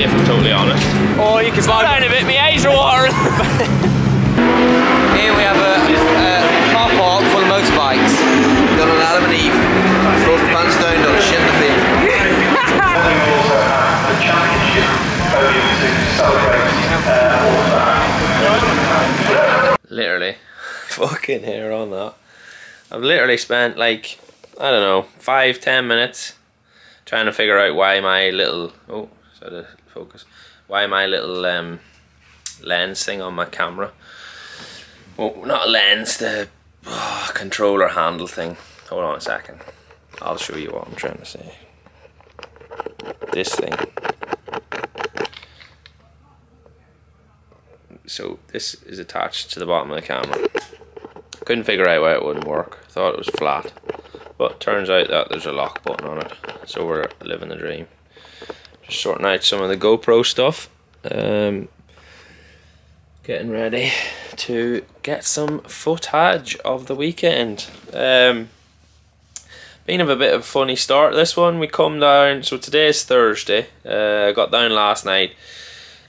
quality if I'm totally honest. Or you can Slow down a bit, my eyes are watering. Here we have a, a car park full of motorbikes. Done on Adam and Eve. Brought the pants down, done a shit in the field. the championship podium to celebrate all that. literally, fucking hair on that. I've literally spent like, I don't know, five, ten minutes trying to figure out why my little, oh, so the focus, why my little um, lens thing on my camera, well, not lens, the oh, controller handle thing. Hold on a second. I'll show you what I'm trying to say. This thing. So this is attached to the bottom of the camera. Couldn't figure out why it wouldn't work. Thought it was flat. But turns out that there's a lock button on it. So we're living the dream. Sorting out some of the GoPro stuff. Um, getting ready to get some footage of the weekend. Um, been of a bit of a funny start this one. We come down, so today's Thursday. Uh, got down last night,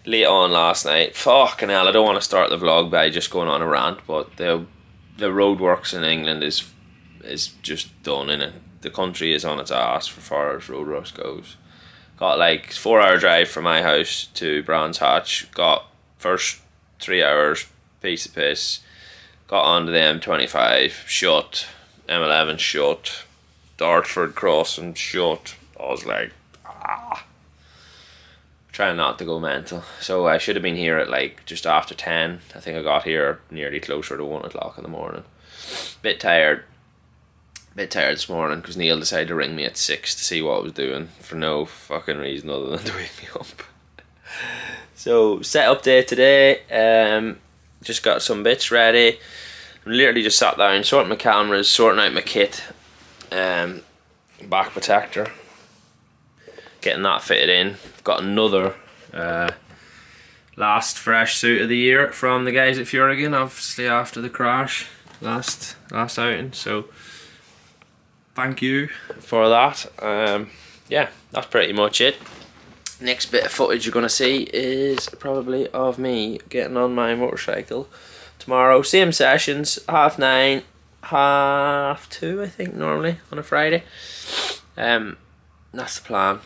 late on last night. Fucking hell, I don't want to start the vlog by just going on a rant, but the the roadworks in England is is just done in it. The country is on its ass for far as roadworks goes. Got like four hour drive from my house to Brands Hatch. Got first three hours piece of piss. Got onto the M25 shut, M11 shut, Dartford crossing shut. I was like, ah. Trying not to go mental. So I should have been here at like just after 10. I think I got here nearly closer to 1 o'clock in the morning. Bit tired. Bit tired this morning because Neil decided to ring me at 6 to see what I was doing for no fucking reason other than to wake me up. So setup day today. Um, just got some bits ready. Literally just sat down, sorting my cameras, sorting out my kit. Um, back protector. Getting that fitted in. Got another uh, last fresh suit of the year from the guys at Furygan, obviously after the crash last last outing. So thank you for that. Um, yeah, that's pretty much it. Next bit of footage you're going to see is probably of me getting on my motorcycle tomorrow. Same sessions, half nine, half two, I think, normally on a Friday. Um, that's the plan.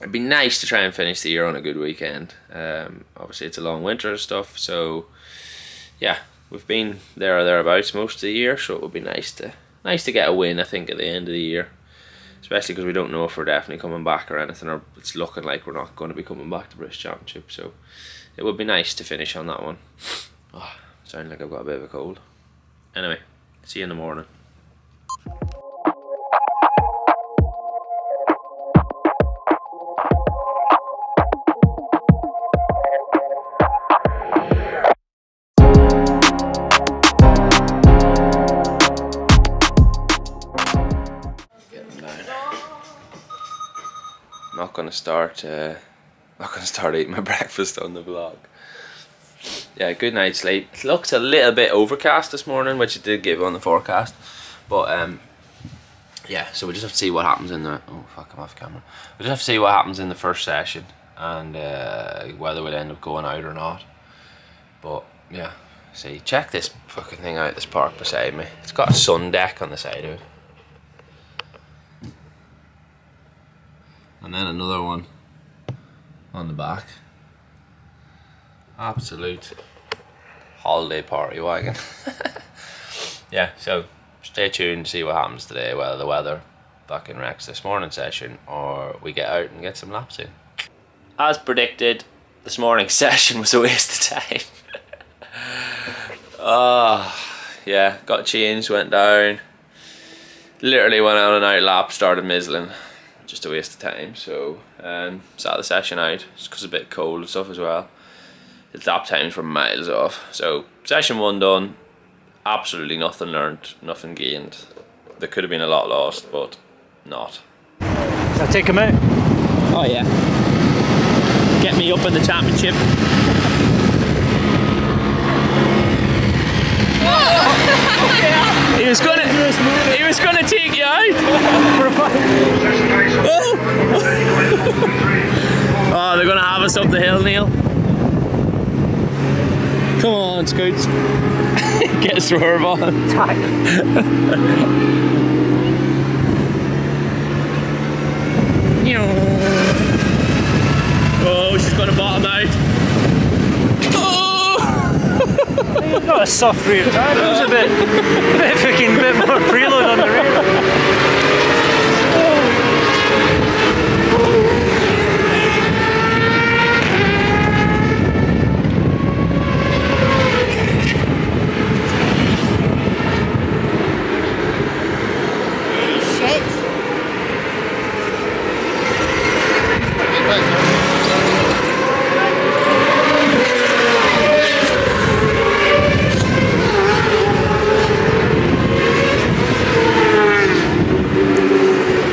It'd be nice to try and finish the year on a good weekend. Um, obviously, it's a long winter and stuff, so yeah, we've been there or thereabouts most of the year, so it would be nice to nice to get a win. I think at the end of the year especially because we don't know if we're definitely coming back or anything, or it's looking like we're not going to be coming back to British Championship. So it would be nice to finish on that one. Oh, sound like I've got a bit of a cold. Anyway, see you in the morning. Gonna start. Uh, not gonna start eating my breakfast on the vlog. Yeah, good night's sleep. It looks a little bit overcast this morning, which it did give on the forecast. But um, yeah, so we just have to see what happens in the. Oh fuck, I'm off camera. We just have to see what happens in the first session and uh, whether we'll end up going out or not. But yeah, see, check this fucking thing out. This park beside me. It's got a sun deck on the side of it. And then another one on the back. Absolute holiday party wagon. yeah, so stay tuned to see what happens today, whether the weather fucking wrecks this morning session or we get out and get some laps in. As predicted, this morning's session was a waste of time. Ah, yeah, got changed, went down. Literally went on and out lap, started mizzling just a waste of time. So um, sat the session out just because it's a bit cold and stuff as well. The lap times were miles off. So session one done. Absolutely nothing learned, nothing gained. There could have been a lot lost, but not. I take him out. Oh yeah. Get me up in the championship. He was gonna, he was gonna take you out. Oh, they're gonna have us up the hill, Neil. Come on, Scoots. Get a swerve on. Oh, she's gonna bottom out. Oh! Got a soft rear tire. It was a bit, a bit fucking bit more preload on the rear. Shit.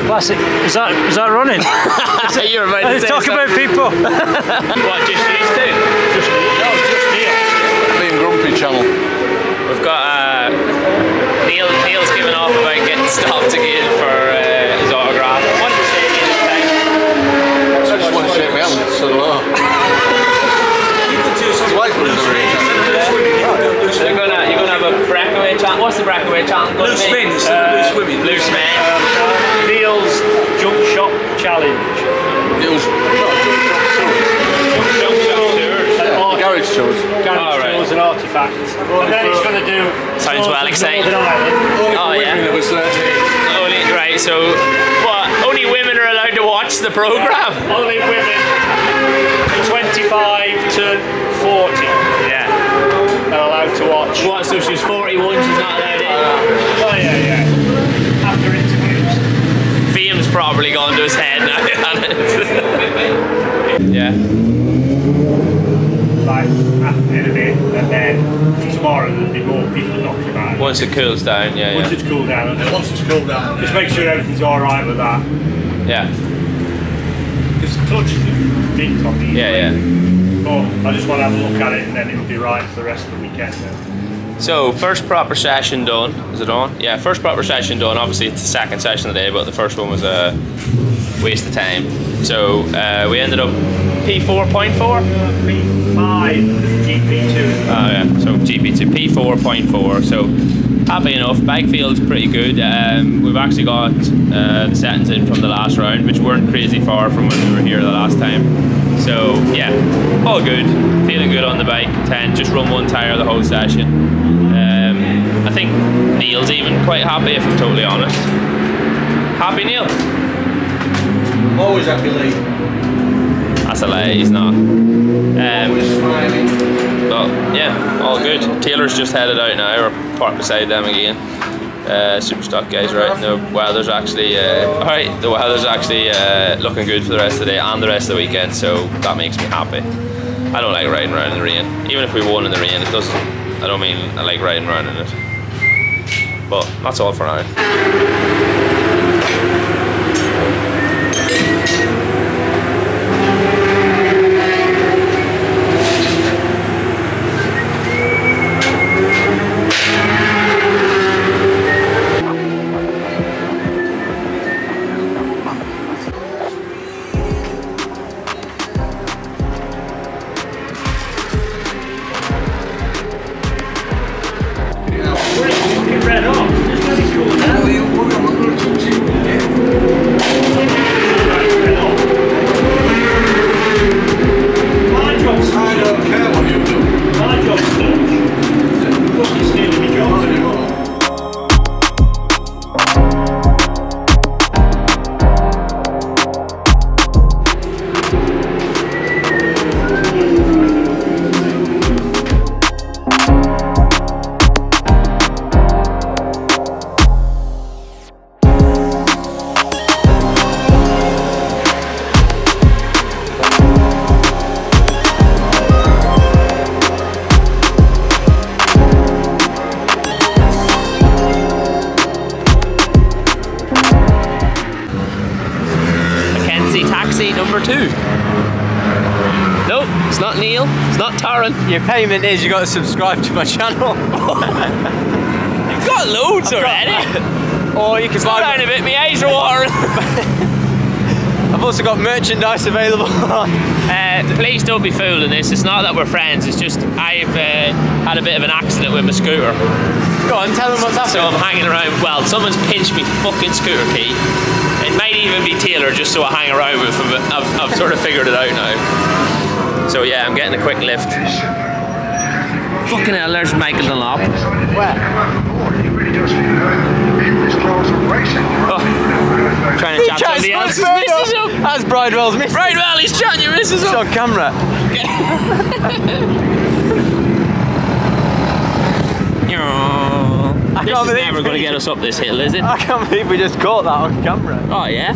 Classic. Is that is that running? So you're about to say Talk about people. what? Just these two. Just me. No, just me. Being grumpy channel. We've got uh, Neil. Neil's giving off about getting stopped again for uh, his autograph. What did you say again this time? I just want to shake my hand. So do I. His wife was in the ring. You're gonna you're gonna have a breakaway challenge. What's the breakaway challenge? Loose be? uh, loose swimming. Loose spin. An garage tours. Garage All right. tours and artifacts. And then he's going to do. Sounds tours well exciting. Northern Oh, oh yeah. Women of a certain age. Only right. So, what? Only women are allowed to watch the program. Only women 25 to 40 Yeah. are allowed to watch. What? So she's 41. She's not allowed in. Oh yeah, yeah. After interviews. Fame's probably gone to his head now. yeah. Like after a bit, and then tomorrow there'll be more people knocking about. Once it cools down. Yeah. Once Yeah. it's cooled down, and then Once it's cooled down. just make sure everything's all right with that. Yeah. Because the clutch is dinked on the Yeah. Yeah. But I just want to have a look at it, and then it'll be right for the rest of the weekend. Then. So first proper session done. Is it on? Yeah, first proper session done. Obviously it's the second session of the day, but the first one was a waste of time. So uh, we ended up P4.4. P5, GP2. Oh yeah, so GP2 P4.4. So happy enough. Bike feels pretty good. Um, we've actually got uh, the settings in from the last round, which weren't crazy far from when we were here the last time. So yeah, all good. Feeling good on the bike. Ten, just run one tire the whole session. Um, I think Neil's even quite happy, if I'm totally honest. Happy Neil? Always happy late. That's a lie. He's not. Um, Always smiling. But yeah, all good. Taylor's just headed out now. We're parked beside them again. Uh, Superstock guys, right? The weather's actually uh, all right. The weather's actually uh, looking good for the rest of the day and the rest of the weekend, so that makes me happy. I don't like riding around in the rain. Even if we won in the rain, it doesn't. I don't mean I like riding around in it. But that's all for now. Your payment is you got to subscribe to my channel. You've got loads already. Or you can Slow buy. down a bit, my eyes are watering. I've also got merchandise available. Uh, please don't be fooling in this. It's not that we're friends. It's just I've uh, had a bit of an accident with my scooter. Go on, tell them what's So happening. I'm hanging around. Well, someone's pinched me fucking scooter key. It might even be Taylor just so I hang around with him. I've, I've sort of figured it out now. So yeah, I'm getting a quick lift. Fucking hell, there's Michael Dunlop. He really does feel good in this class of racing. Oh, trying to chat Chat's somebody else's to missus up. That's Bridewell's miss. Right, well, he's chatting your missus It's up. on camera. I this can't is believe never going to get us up this hill, is it? I can't believe we just caught that on camera. Oh yeah.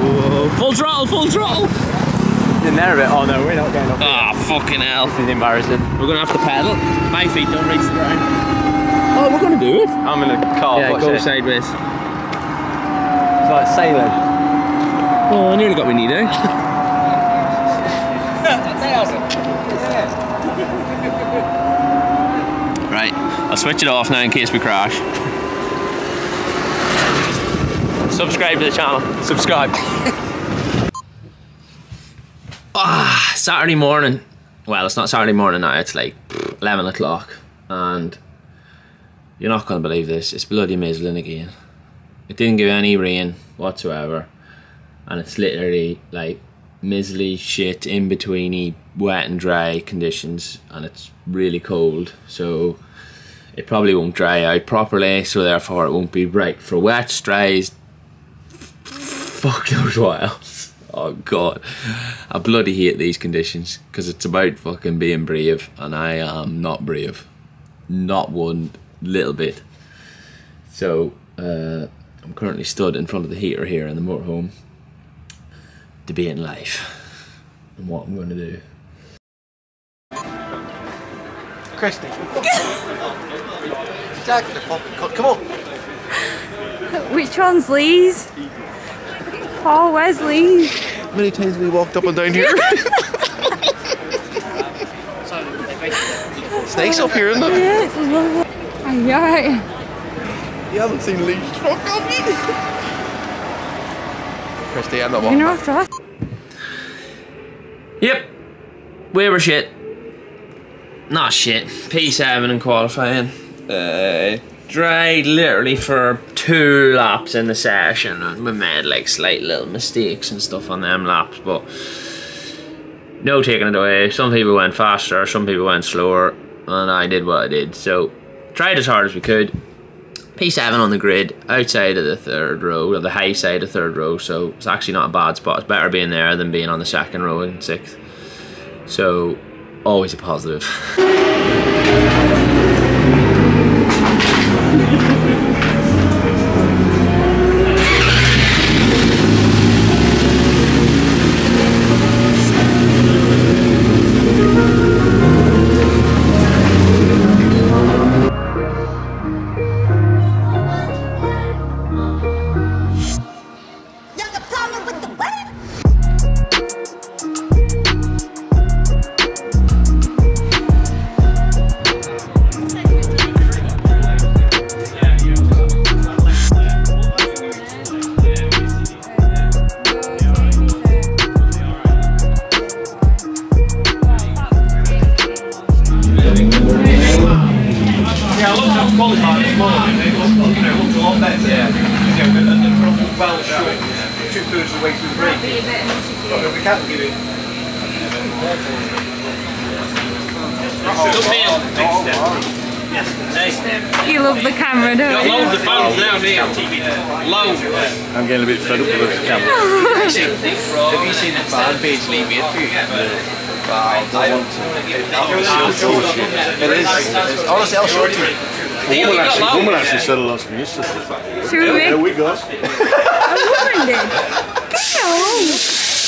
Whoa. Full throttle, full throttle. In there a bit. Oh no, we're not going up. Ah, fucking hell. This is embarrassing. We're gonna have to pedal. My feet don't reach the ground. Oh, we're gonna do it. I'm in a car. yeah, go it. sideways. It's like sailing. Oh, I nearly got my knee down. right, I'll switch it off now in case we crash. Subscribe to the channel. Subscribe. Ah, Saturday morning. Well, it's not Saturday morning now. It's like 11 o'clock, and you're not gonna believe this. It's bloody mizzling again. It didn't give any rain whatsoever, and it's literally like mizzly shit in betweeny wet and dry conditions, and it's really cold. So it probably won't dry out properly. So therefore, it won't be right for wet, dries. Fuck knows what else. Oh god, I bloody hate these conditions because it's about fucking being brave, and I am not brave, not one little bit. So uh, I'm currently stood in front of the heater here in the motorhome, debating life and what I'm going to do. Christy. Jack, come on. Which one's Lee's? Paul Wesley. Many times we walked up and down here. Snakes up here, isn't it? Yeah, it's lovely. Aye, aye. You haven't seen Lee's truck, have you? Christy, I'm not You walking know back. after that. Yep, we were shit. Not shit. P7 and qualifying. Uh, dried literally for two laps in the session, and we made like slight little mistakes and stuff on them laps, but no taking it away. Some people went faster, some people went slower, and I did what I did. So, tried as hard as we could. P7 on the grid, outside of the third row, or the high side of third row, so it's actually not a bad spot. It's better being there than being on the second row in sixth. So, always a positive. Thank you. Camera, don't you? Loads of phones now, do? Loads. I'm getting a bit fed up with this camera. Have you seen the fan page Lee made for you? I don't want to. It is. Honestly, I'll show it to you. A woman actually, woman actually said a lot of music. Should we There we go. a woman did? Go on.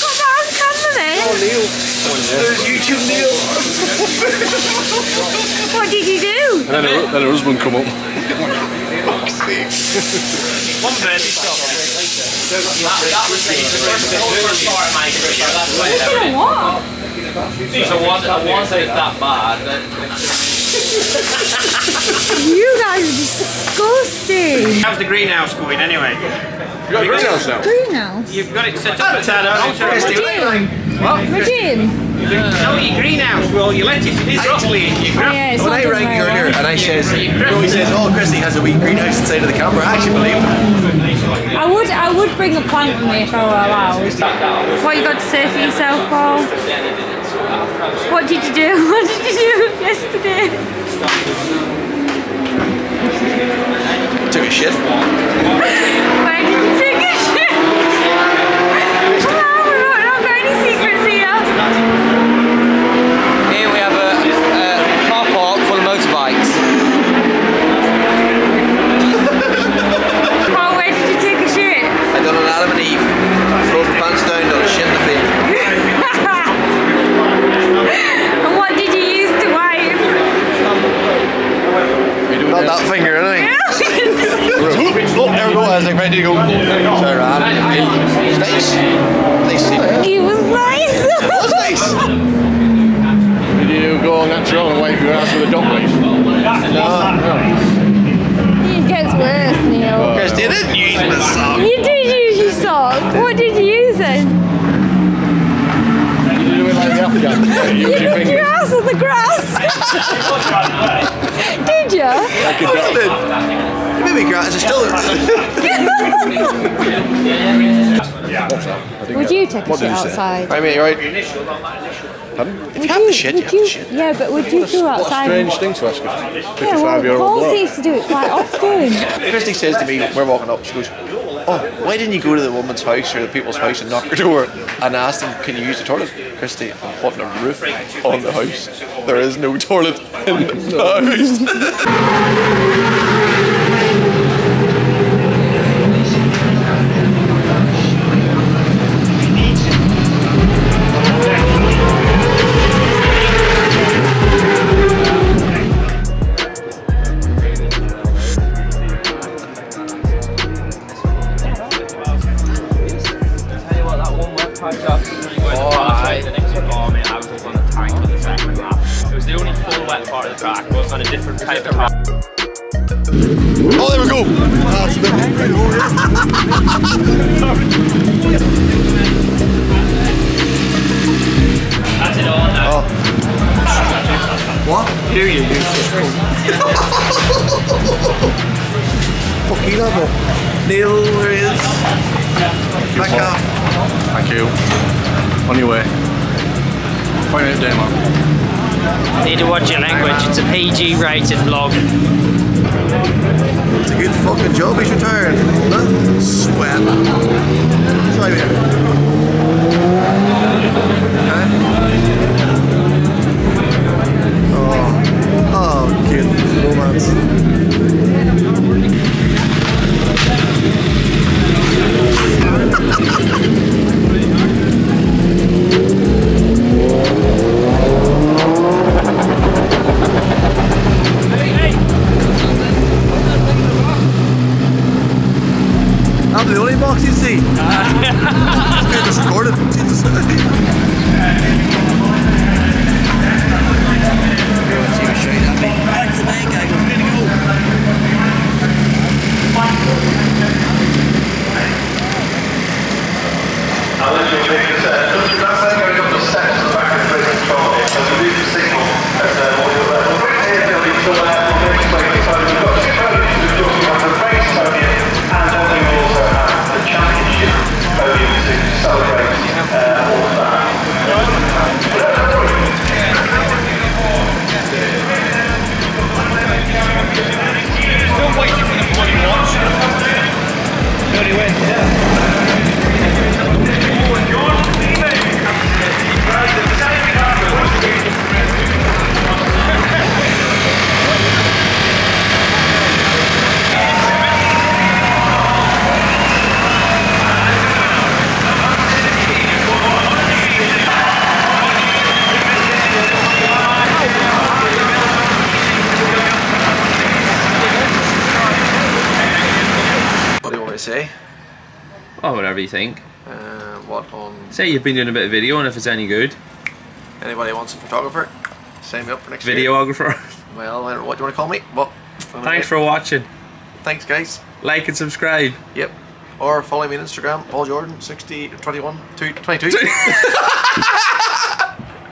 Got that on camera then. Oh, Neil. There's YouTube Neil. What did you do? And then her, then her husband come up. One bed, it's. That was the first part of my career. That's why You know what? So I wasn't, I wasn't that bad. You guys are disgusting. How's the greenhouse going anyway? You got greenhouse now. Greenhouse. You've got it set up, Tado. Regine. No, your greenhouse, well, your lettuce, it is broccoli and your yeah, it's When I rang you earlier and I says, he says, oh, Christy has a wee greenhouse inside of the camera, I actually believe him. I would I would bring a plant with me if I were allowed. What you got to say for yourself, Paul? What did you do? What did you do yesterday? Took a shit. Where did you take you do it like the You Use your put your fingers. ass on the grass. did you? Of course I did. It made me cry. It's still. Would you take a What shit did you say? outside? Right, mate, you right? Pardon? If you have the shit, you would have the shit. Yeah, but would you go What a outside? strange thing to ask a yeah, 55 year well, old Paul seems to do it quite often. Christy says to me, we're walking up, she goes, Oh, why didn't you go to the woman's house or the people's house and knock her door and ask them, Can you use the toilet? Christy, I'm putting a roof on the house. There is no toilet in the house. What? Do you use Fucking love it. Neil, there he is. Back Paul. Thank you. On your way. Point it down, man. Need to watch your language. It's a PG rated vlog. It's a good fucking job he's retired. Look, sweat. Try me. Oh, romance. Whatever you think. Uh, what on Say you've been doing a bit of video and if it's any good. anybody wants a photographer? Sign me up for next year. Videographer. Well, I don't know what do you want to call me, but Thanks for watching. thanks, guys. Like and subscribe. Yep. Or follow me on Instagram, Paul Jordan, 60, 21, 22.